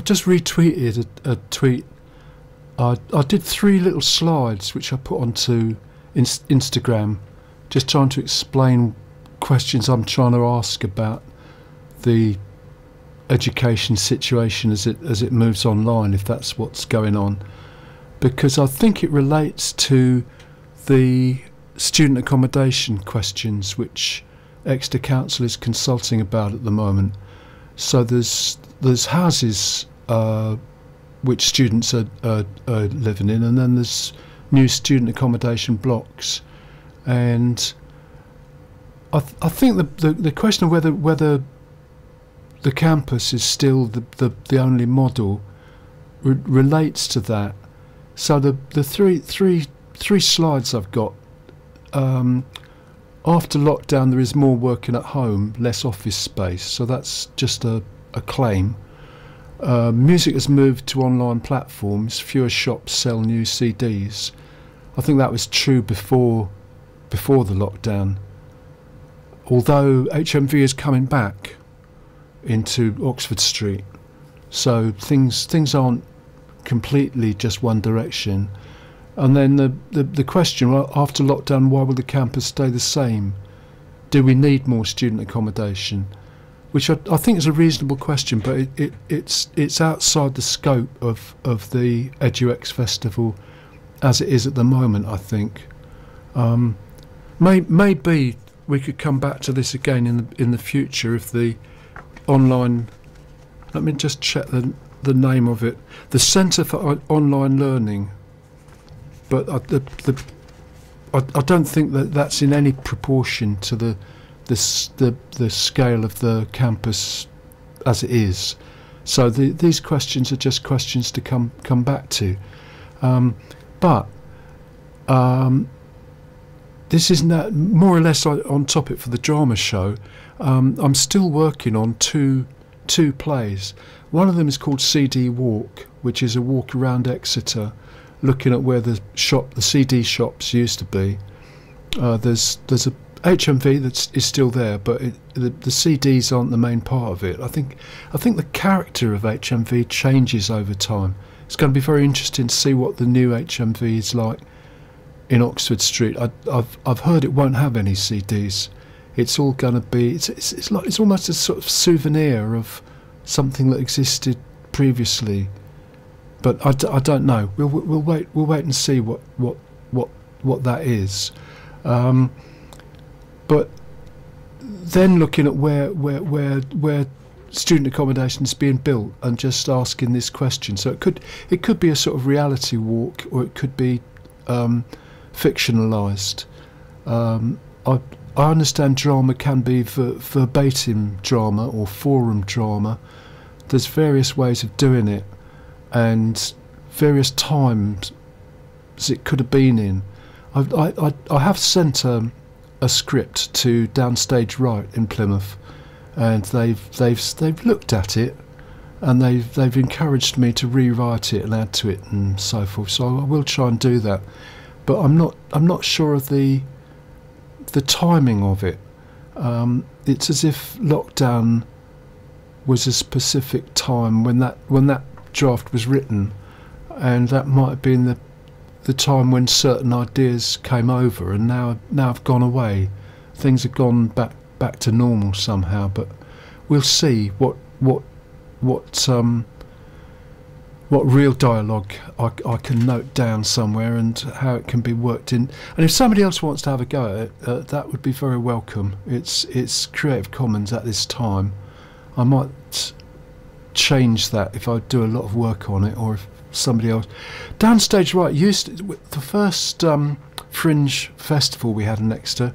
I've just retweeted a, a tweet. I, I did three little slides which I put onto inst- Instagram, just trying to explain questions I'm trying to ask about the education situation as it as it moves online, if that's what's going on, because I think it relates to the student accommodation questions which Exeter Council is consulting about at the moment. So there's there's houses uh, which students are, are, are living in, and then there's new student accommodation blocks, and I, th- I think the, the the question of whether whether the campus is still the the, the only model re- relates to that. So the the three three three slides I've got. Um, after lockdown, there is more working at home, less office space. So that's just a, a claim. Uh, music has moved to online platforms. Fewer shops sell new CDs. I think that was true before before the lockdown. Although HMV is coming back into Oxford Street, so things things aren't completely just one direction. And then the, the, the question well, after lockdown, why will the campus stay the same? Do we need more student accommodation? Which I, I think is a reasonable question, but it, it, it's it's outside the scope of, of the EduExe Festival as it is at the moment, I think. Um, may, maybe we could come back to this again in the, in the future if the online. Let me just check the, the name of it. The Centre for Online Learning but I, the, the, I, I don't think that that's in any proportion to the, the, the, the scale of the campus as it is. So the, these questions are just questions to come come back to. Um, but um, this is now more or less on, on topic for the drama show. Um, I'm still working on two two plays. One of them is called CD Walk, which is a walk around Exeter looking at where the shop, the CD shops used to be. Uh, there's there's a HMV that is still there, but it, the, the CDs aren't the main part of it. I think I think the character of HMV changes over time. It's going to be very interesting to see what the new HMV is like in Oxford Street. I, I've I've heard it won't have any CDs. It's all going to be it's, it's it's like it's almost a sort of souvenir of something that existed previously but I, d- I don't know. We'll, we'll wait. We'll wait and see what what what what that is. Um, but then looking at where where where where student accommodation is being built and just asking this question. So it could it could be a sort of reality walk, or it could be um, fictionalized. Um, I I understand drama can be ver- verbatim drama or forum drama. There's various ways of doing it and various times it could have been in. I've, I, I, I have sent um, a script to Downstage Right in Plymouth, and they've they've they've looked at it, and they've they've encouraged me to rewrite it and add to it and so forth. So I will try and do that, but I'm not I'm not sure of the the timing of it. Um, it's as if lockdown was a specific time when that when that draft was written, and that might have been the the time when certain ideas came over and now now have gone away. Things have gone back back to normal somehow, but we'll see what what what um what real dialogue I, I can note down somewhere and how it can be worked in. And if somebody else wants to have a go at it, uh, that would be very welcome. It's it's Creative Commons at this time. I might change that if I do a lot of work on it, or if somebody else. Downstage Right used to, the first um, Fringe festival we had in Exeter.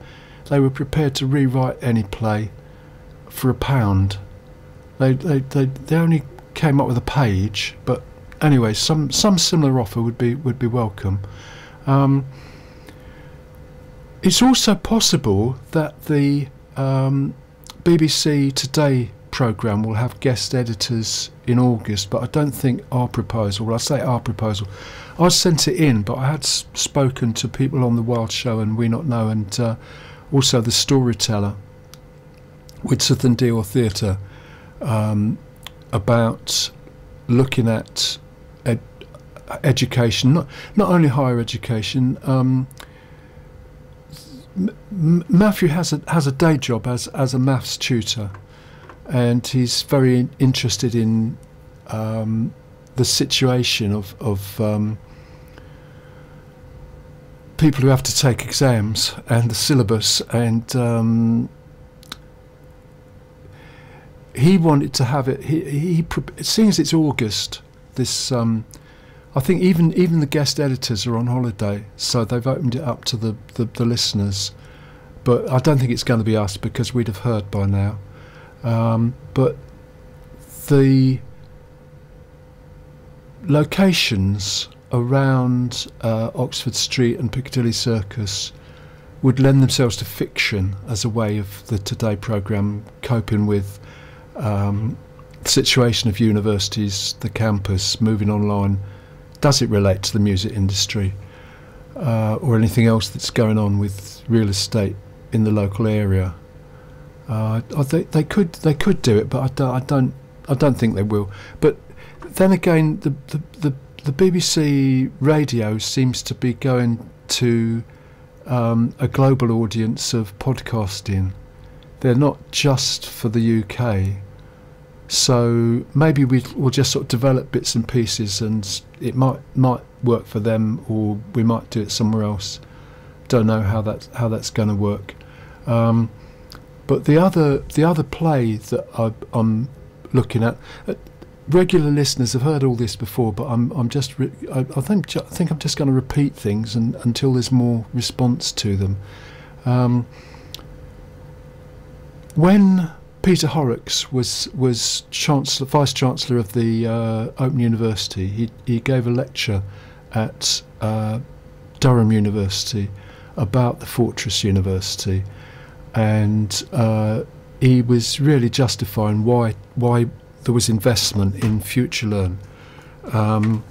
They were prepared to rewrite any play for a pound. They they they, they only came up with a page, but anyway, some some similar offer would be would be welcome. Um, it's also possible that the um, BBC Today programme will have guest editors in August, but I don't think our proposal, well, I say our proposal, I sent it in, but I had spoken to people on the Wild Show and We Not Know, and uh, also the Storyteller with Southern Deal Theatre um, about looking at ed- education, not not only higher education. Um, Matthew has a has a day job as as a maths tutor, and he's very interested in um, the situation of of um, people who have to take exams and the syllabus and um, he wanted to have it he, he it seems it's August this um, I think even even the guest editors are on holiday so they've opened it up to the, the, the listeners. But I don't think it's going to be us because we'd have heard by now um, but the locations around uh, Oxford Street and Piccadilly Circus would lend themselves to fiction as a way of the Today programme coping with um, the situation of universities, the campus, moving online. Does it relate to the music industry uh, or anything else that's going on with real estate in the local area? Uh, they, they could they could do it, but I don't, I don't I don't think they will. But then again, the, the, the the BBC radio seems to be going to um, a global audience of podcasting. They're not just for the UK. So maybe we will just sort of develop bits and pieces, and it might might work for them, or we might do it somewhere else. Don't know how that how that's going to work. Um, but the other the other play that I, am looking at, uh, regular listeners have heard all this before, but I'm I'm just I, I, think I think I'm just going to repeat things and, until there's more response to them. Um, when Peter Horrocks was was chancellor, vice chancellor of the uh, Open University, he he gave a lecture at uh, Durham University about the Fortress University, and uh, he was really justifying why why there was investment in FutureLearn. Um,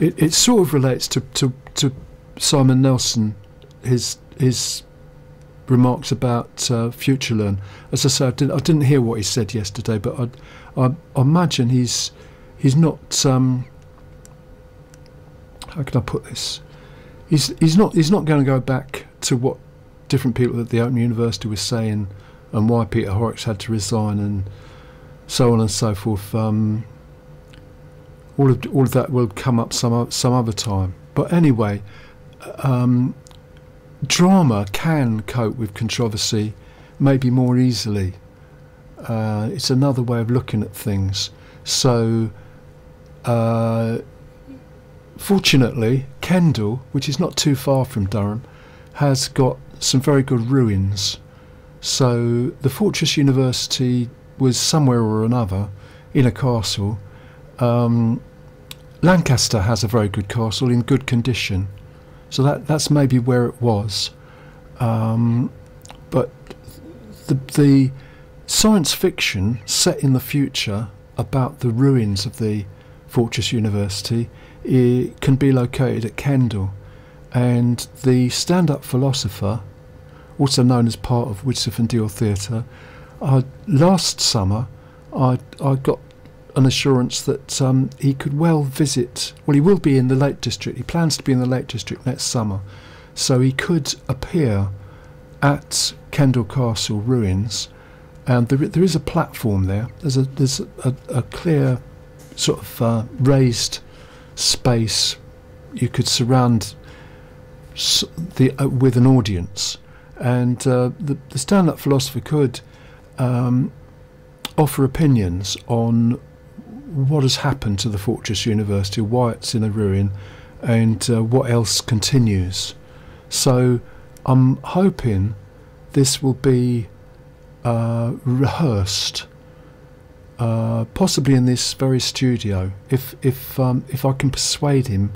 it, it sort of relates to, to, to Simon Nelson, his his remarks about uh, FutureLearn. As I said, I didn't, I didn't hear what he said yesterday, but I, I, I imagine he's he's not. Um, how can I put this? He's he's not he's not going to go back to what different people at the Open University were saying and why Peter Horrocks had to resign and so on and so forth. Um, all of all of that will come up some some other time. But anyway, um, drama can cope with controversy maybe more easily. Uh, it's another way of looking at things. So, uh, fortunately, Kendal, which is not too far from Durham, has got some very good ruins. So the Fortress University was somewhere or another in a castle. Um, Lancaster has a very good castle in good condition, so that that's maybe where it was. Um, but the the science fiction set in the future about the ruins of the Fortress University can be located at Kendal, and the stand-up philosopher, also known as part of Widsworth and Deal Theatre, uh, last summer, I I got an assurance that um, he could well visit. Well, he will be in the Lake District. He plans to be in the Lake District next summer, so he could appear at Kendal Castle ruins, and there there is a platform there. There's a there's a, a clear sort of uh, raised space you could surround the uh, with an audience, and uh, the the stand-up philosopher could um, offer opinions on what has happened to the Fortress University, why it's in a ruin, and uh, what else continues. So I'm hoping this will be uh, rehearsed, uh, possibly in this very studio, if if um, if I can persuade him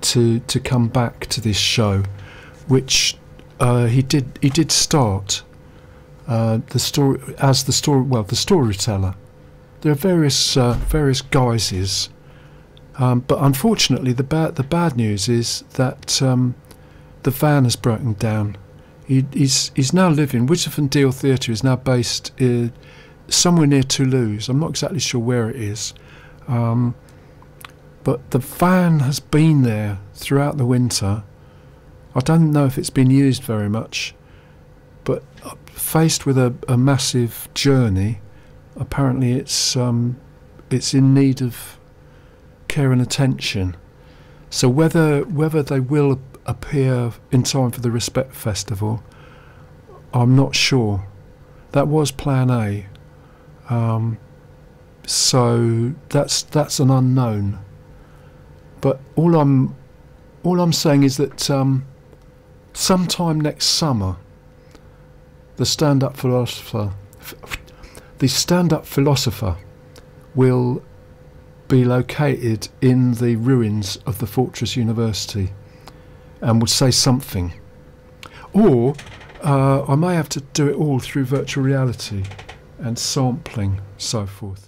to to come back to this show, which uh, he did he did start uh, the story as the story well the storyteller. There are various uh, various guises, um, but unfortunately the bad the bad news is that um, the van has broken down. He, he's he's now living. And Deal Theatre is now based uh, somewhere near Toulouse. I'm not exactly sure where it is, Um, but the van has been there throughout the winter. I don't know if it's been used very much, but faced with a, a massive journey, apparently it's um, it's in need of care and attention. So whether whether they will appear in time for the Respect Festival, I'm not sure. That was Plan A. Um, so that's that's an unknown. But all I'm all I'm saying is that um, sometime next summer, the stand-up philosopher, the stand-up philosopher, will be located in the ruins of the Fortress University, and would say something, or uh, I may have to do it all through virtual reality and sampling, so forth.